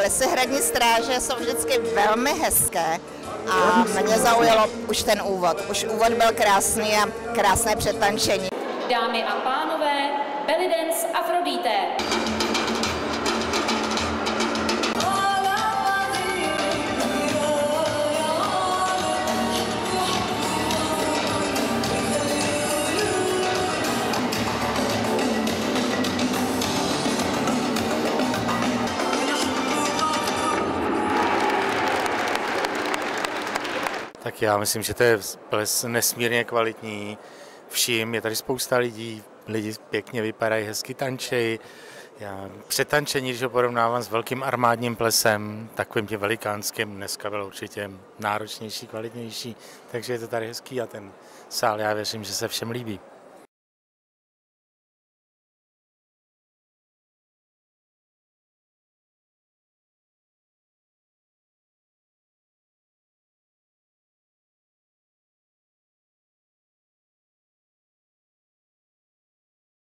plesy hradní stráže jsou vždycky velmi hezké a mě zaujalo už ten úvod. Už úvod byl krásný a krásné přetančení. Dámy a pánové, Belly Dance Afrodite. Tak já myslím, že to je ples nesmírně kvalitní. Vším je tady spousta lidí, lidi pěkně vypadají, hezky tančejí. Já přetančení, když ho porovnávám s velkým armádním plesem, takovým tím velikánským, dneska byl určitě náročnější, kvalitnější, takže je to tady hezký a ten sál, já věřím, že se všem líbí.